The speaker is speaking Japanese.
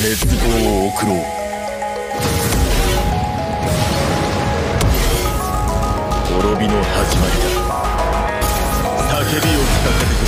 絶望を送ろう。滅びの始まりだ。叫びを聞かせて